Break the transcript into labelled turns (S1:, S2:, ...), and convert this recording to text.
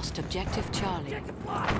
S1: lost Objective Charlie.
S2: Objective